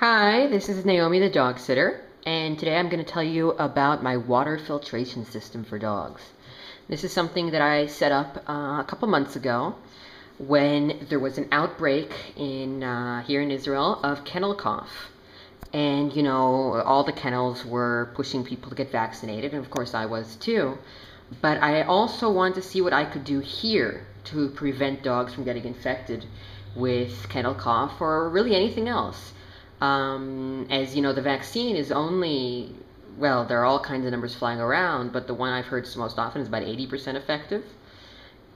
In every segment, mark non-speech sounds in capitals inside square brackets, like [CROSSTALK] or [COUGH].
Hi, this is Naomi the dog sitter, and today I'm going to tell you about my water filtration system for dogs. This is something that I set up uh, a couple months ago when there was an outbreak in uh, here in Israel of kennel cough. And you know, all the kennels were pushing people to get vaccinated, and of course I was too. But I also wanted to see what I could do here to prevent dogs from getting infected with kennel cough or really anything else. Um, as you know, the vaccine is only, well, there are all kinds of numbers flying around, but the one I've heard most often is about 80% effective.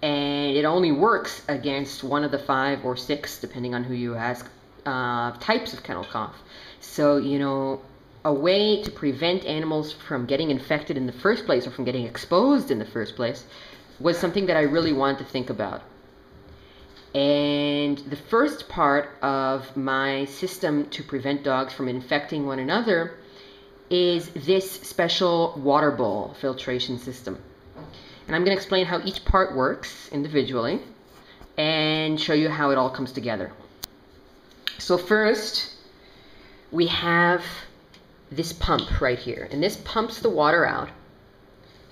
And it only works against one of the five or six, depending on who you ask, uh, types of kennel cough. So, you know, a way to prevent animals from getting infected in the first place or from getting exposed in the first place was something that I really wanted to think about. And the first part of my system to prevent dogs from infecting one another is this special water bowl filtration system. And I'm going to explain how each part works individually and show you how it all comes together. So first, we have this pump right here. And this pumps the water out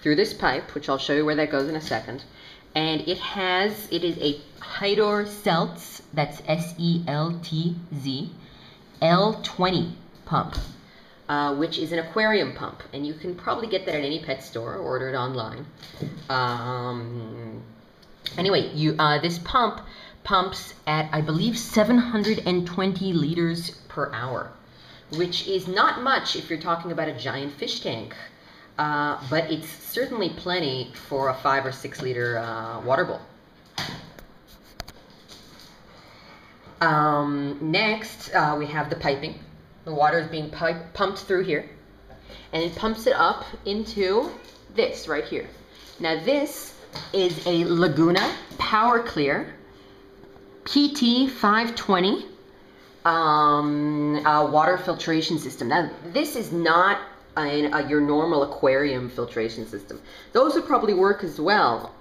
through this pipe, which I'll show you where that goes in a second and it has it is a Hydor Seltz that's S E L T Z L20 pump, uh, which is an aquarium pump, and you can probably get that at any pet store or order it online. Um, anyway, you uh, this pump pumps at I believe 720 liters per hour, which is not much if you're talking about a giant fish tank. Uh, but it's certainly plenty for a five or six liter uh, water bowl. Um, next, uh, we have the piping. The water is being pipe pumped through here, and it pumps it up into this right here. Now this is a Laguna Power Clear PT 520 um, water filtration system. Now this is not uh, your normal aquarium filtration system. Those would probably work as well.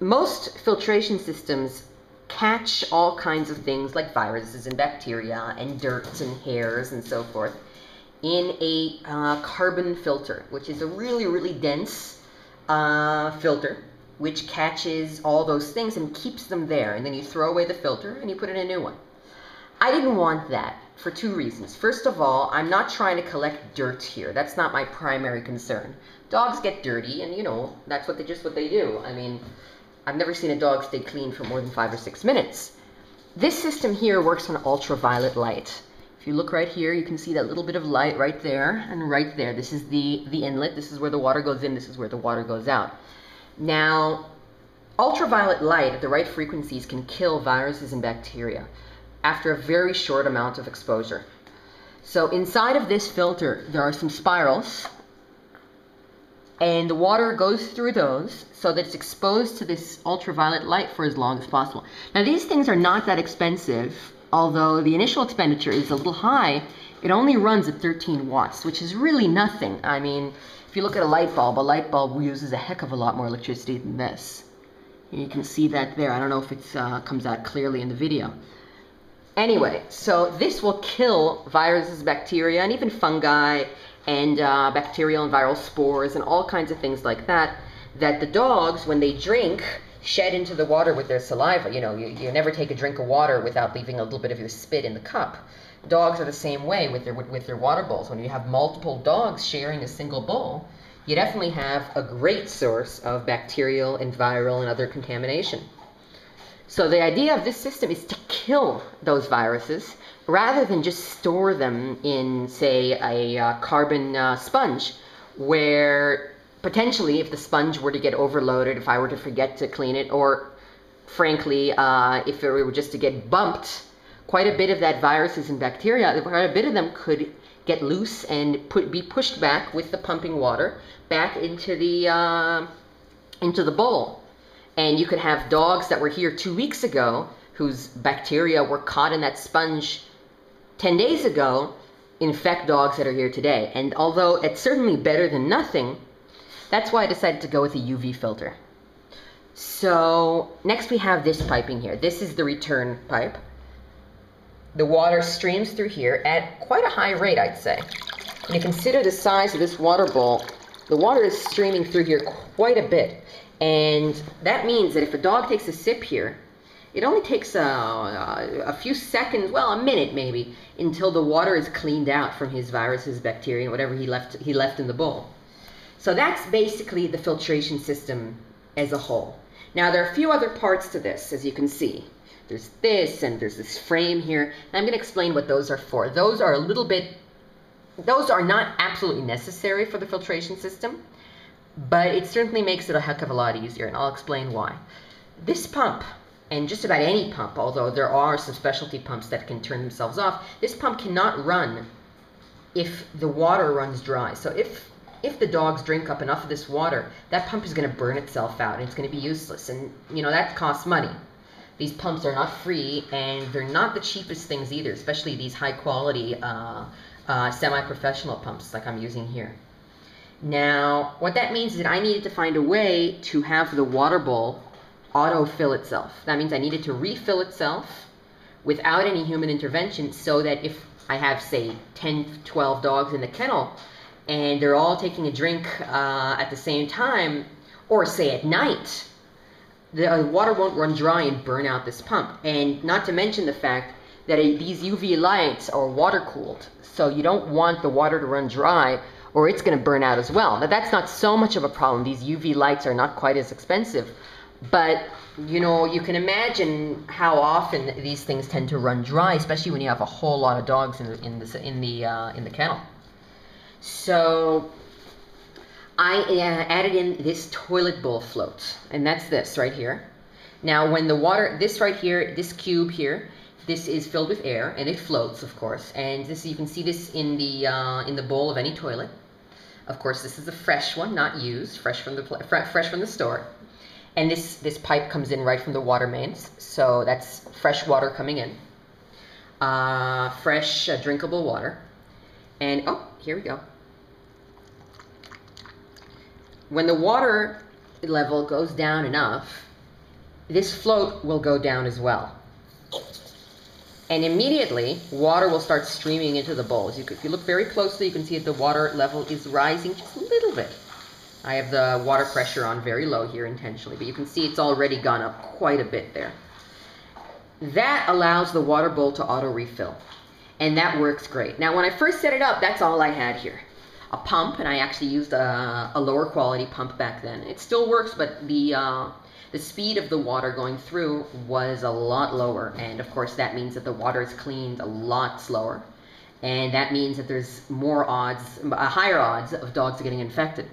Most filtration systems catch all kinds of things like viruses and bacteria and dirt and hairs and so forth in a uh, carbon filter, which is a really, really dense uh, filter which catches all those things and keeps them there. And then you throw away the filter and you put in a new one. I didn't want that for two reasons. First of all, I'm not trying to collect dirt here. That's not my primary concern. Dogs get dirty, and you know, that's what they just what they do. I mean, I've never seen a dog stay clean for more than five or six minutes. This system here works on ultraviolet light. If you look right here, you can see that little bit of light right there and right there. This is the, the inlet. This is where the water goes in. This is where the water goes out. Now, ultraviolet light at the right frequencies can kill viruses and bacteria after a very short amount of exposure. So inside of this filter, there are some spirals, and the water goes through those so that it's exposed to this ultraviolet light for as long as possible. Now these things are not that expensive, although the initial expenditure is a little high. It only runs at 13 watts, which is really nothing. I mean, if you look at a light bulb, a light bulb uses a heck of a lot more electricity than this. You can see that there. I don't know if it uh, comes out clearly in the video. Anyway, so this will kill viruses, bacteria, and even fungi, and uh, bacterial and viral spores, and all kinds of things like that, that the dogs, when they drink, shed into the water with their saliva. You know, you, you never take a drink of water without leaving a little bit of your spit in the cup. Dogs are the same way with their, with, with their water bowls. When you have multiple dogs sharing a single bowl, you definitely have a great source of bacterial and viral and other contamination. So the idea of this system is to kill those viruses rather than just store them in, say, a uh, carbon uh, sponge, where potentially if the sponge were to get overloaded, if I were to forget to clean it, or frankly, uh, if it were just to get bumped, quite a bit of that viruses and bacteria, quite a bit of them could get loose and put, be pushed back with the pumping water back into the, uh, into the bowl. And you could have dogs that were here two weeks ago whose bacteria were caught in that sponge 10 days ago infect dogs that are here today. And although it's certainly better than nothing, that's why I decided to go with a UV filter. So next we have this piping here. This is the return pipe. the water streams through here at quite a high rate, I'd say. And you consider the size of this water bowl, the water is streaming through here quite a bit. And that means that if a dog takes a sip here, it only takes a, a, few seconds, well, a minute maybe, until the water is cleaned out from his viruses, bacteria, whatever he left, he left in the bowl. So that's basically the filtration system as a whole. Now, there are a few other parts to this, as you can see. There's this, and there's this frame here. And I'm going to explain what those are for. Those are a little bit, those are not absolutely necessary for the filtration system, but it certainly makes it a heck of a lot easier, and I'll explain why. This pump, and just about any pump, although there are some specialty pumps that can turn themselves off, this pump cannot run if the water runs dry. So if if the dogs drink up enough of this water, that pump is going to burn itself out and it's going to be useless. And, you know, that costs money. These pumps are not free and they're not the cheapest things either, especially these high quality uh, uh, semi professional pumps like I'm using here. Now, what that means is that I needed to find a way to have the water bowl auto-fill itself. That means I needed to refill itself without any human intervention so that if I have, say, 10, 12 dogs in the kennel, and they're all taking a drink uh, at the same time, or say at night, the uh, water won't run dry and burn out this pump. And not to mention the fact that these UV lights are water cooled, so you don't want the water to run dry or it's going to burn out as well. Now that's not so much of a problem. These UV lights are not quite as expensive, but you know you can imagine how often these things tend to run dry, especially when you have a whole lot of dogs in the in the in the uh, in the kennel. So I uh, added in this toilet bowl float, and that's this right here. Now, when the water, this right here, this cube here, this is filled with air, and it floats, of course. And this, you can see this in the uh, in the bowl of any toilet. Of course, this is a fresh one, not used, fresh from the fresh from the store. And this this pipe comes in right from the water mains, so that's fresh water coming in, uh, fresh uh, drinkable water. And oh, here we go. When the water level goes down enough, this float will go down as well. And immediately, water will start streaming into the bowls. You if you look very closely, you can see that the water level is rising just a little bit. I have the water pressure on very low here intentionally, but you can see it's already gone up quite a bit there. That allows the water bowl to auto refill and that works great. Now, when I first set it up, that's all I had here. A pump, and I actually used a, a lower quality pump back then. It still works, but the, uh, the speed of the water going through was a lot lower. And of course, that means that the water is cleaned a lot slower. And that means that there's more odds, uh, higher odds of dogs getting infected.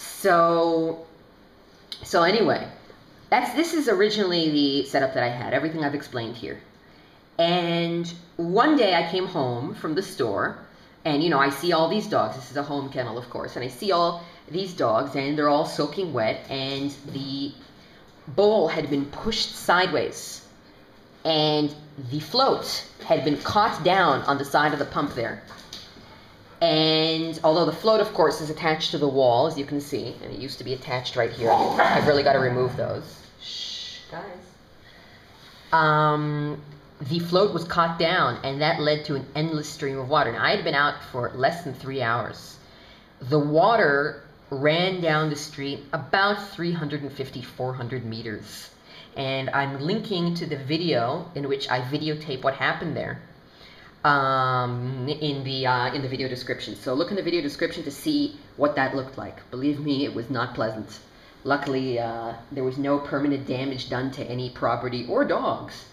So, so anyway, that's, this is originally the setup that I had, everything I've explained here. And one day I came home from the store and, you know, I see all these dogs. This is a home kennel, of course. And I see all these dogs and they're all soaking wet and the bowl had been pushed sideways and the float had been caught down on the side of the pump there. And although the float, of course, is attached to the wall, as you can see, and it used to be attached right here, I've really got to remove those. Shh, guys. Um, the float was caught down, and that led to an endless stream of water. Now, I had been out for less than three hours. The water ran down the street about 350, 400 meters. And I'm linking to the video in which I videotape what happened there um, in the uh, in the video description. So look in the video description to see what that looked like. Believe me, it was not pleasant. Luckily, uh, there was no permanent damage done to any property or dogs.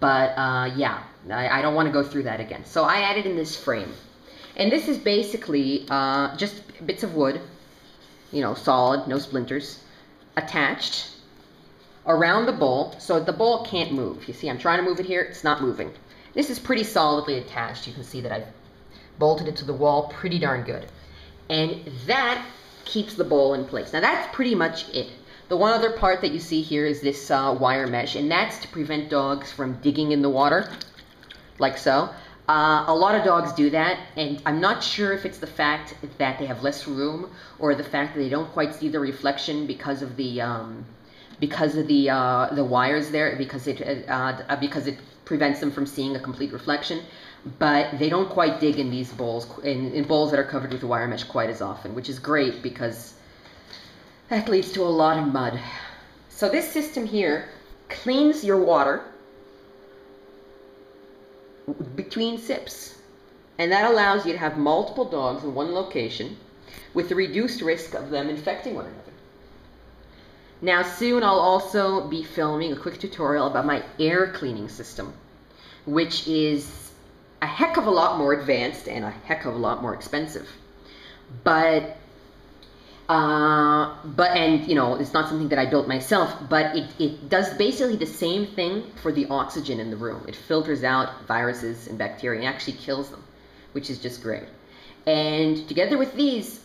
But uh, yeah, I, I don't want to go through that again. So I added in this frame. And this is basically uh, just bits of wood, you know, solid, no splinters, attached around the bowl so the bowl can't move. You see, I'm trying to move it here, it's not moving. This is pretty solidly attached. You can see that I've bolted it to the wall pretty darn good. And that keeps the bowl in place. Now that's pretty much it. The one other part that you see here is this uh, wire mesh, and that's to prevent dogs from digging in the water, like so. Uh, a lot of dogs do that, and I'm not sure if it's the fact that they have less room or the fact that they don't quite see the reflection because of the um, because of the uh, the wires there because it uh, uh because it prevents them from seeing a complete reflection, but they don't quite dig in these bowls, in, in bowls that are covered with wire mesh quite as often, which is great because that leads to a lot of mud. So this system here cleans your water between sips. And that allows you to have multiple dogs in one location with the reduced risk of them infecting one another. Now soon I'll also be filming a quick tutorial about my air cleaning system, which is a heck of a lot more advanced and a heck of a lot more expensive. But uh, but and you know it's not something that I built myself, but it, it does basically the same thing for the oxygen in the room. It filters out viruses and bacteria and actually kills them, which is just great. And together with these,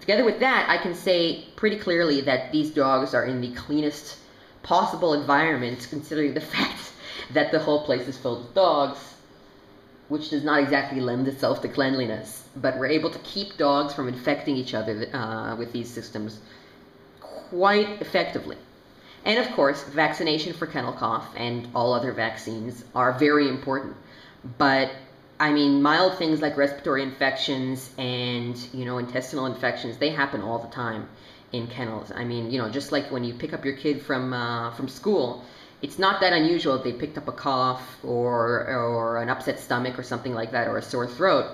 together with that, I can say pretty clearly that these dogs are in the cleanest possible environment, considering the [LAUGHS] fact that the whole place is filled with dogs, which does not exactly lend itself to cleanliness. But we're able to keep dogs from infecting each other uh, with these systems quite effectively. And of course, vaccination for kennel cough and all other vaccines are very important. But I mean, mild things like respiratory infections and, you know, intestinal infections, they happen all the time in kennels. I mean, you know, just like when you pick up your kid from, uh, from school, it's not that unusual if they picked up a cough or, or an upset stomach or something like that or a sore throat.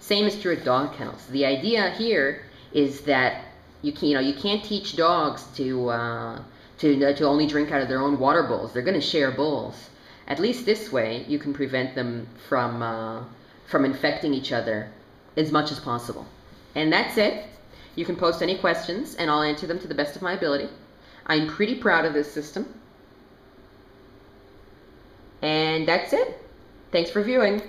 Same is true at dog kennels. The idea here is that you can, you know, you can't teach dogs to, uh, to, to only drink out of their own water bowls. They're going to share bowls. At least this way, you can prevent them from, uh, from infecting each other as much as possible. And that's it. You can post any questions, and I'll answer them to the best of my ability. I'm pretty proud of this system. And that's it. Thanks for viewing.